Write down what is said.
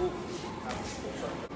Oh, that's awesome.